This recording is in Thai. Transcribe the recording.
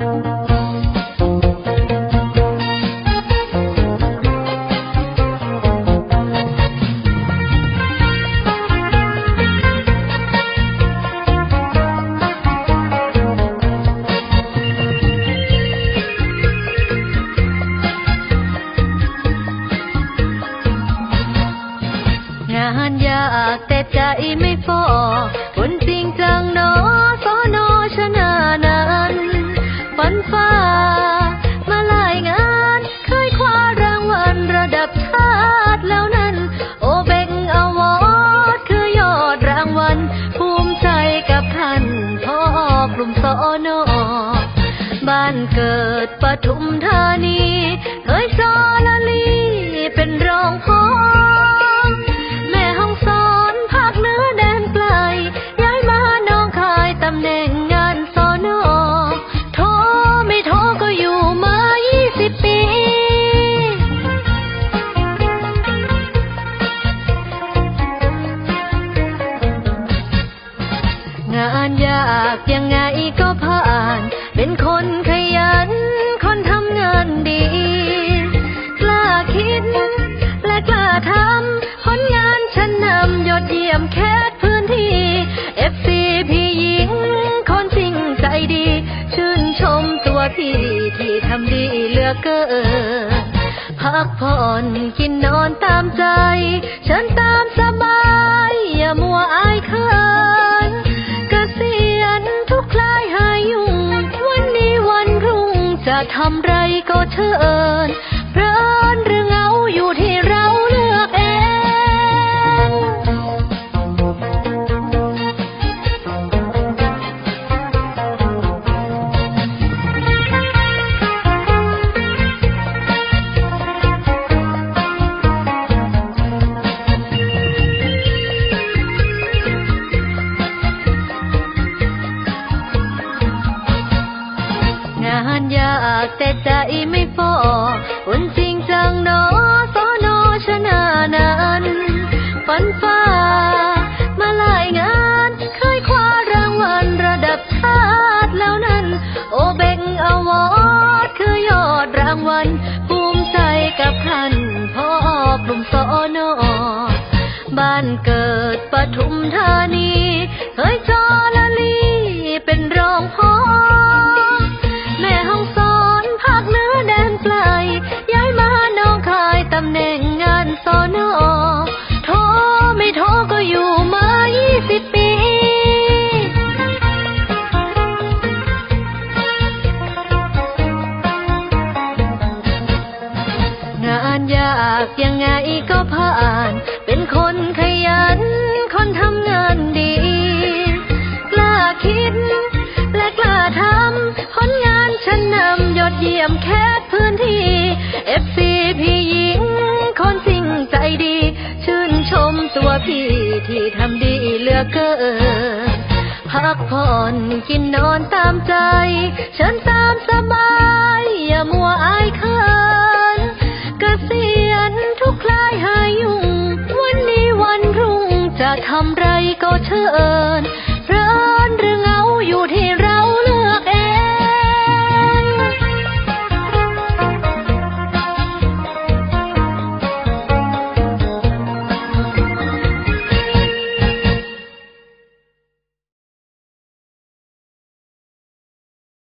งานยากแต่ใจไม่ฟอคนจริงจังเนอสอนอ ฟ้า มาลายงานเคยคว้ารางวัลระดับชาติแล้วนั้น โอเบงอวอร์ดคือยอดรางวัล ภูมิใจกับท่านพ่อกลุ่มสอนอบ้านเกิดปทุมธานี เคยสอนลีเป็นรองพ่อานยากยังไงก็ผ่าน เป็นคนขยัน คนทำงานดี กล้าคิด และกล้าทำผลงานฉันนำยอดเยี่ยมแค่พื้นที่ FC พี่หญิง คนจริงใจดี ชื่นชมตัวพี่ที่ทำดีเหลือกเกินพักผ่อนกินนอนตามใจ ฉัน ทำไรก็เชิญเพลินหรือเหงาอานยากแต่ใจไม่ฟอคนจริงจังเนอสอนอชนะนั้นฝันฟ้า มาหลายงานเคยคว้ารางวัลระดับชาติแล้วนั้น โอเบงอวอร์ดคือยอดรางวัล ภูมิใจกับท่านพ่อกลุ่มสอนอบ้านเกิดปทุมธานีเคย ยังไงก็ผ่าน เป็นคนขยัน คนทำงานดี กล้าคิด และกล้าทำผลงานฉันนำยอดเยี่ยมแค่พื้นที่ FC พี่หญิง คนจริงใจดี ชื่นชมตัวพี่ที่ทำดีเหลือกเกินพักผ่อนกินนอนตามใจ ฉันำไรก็เชิญ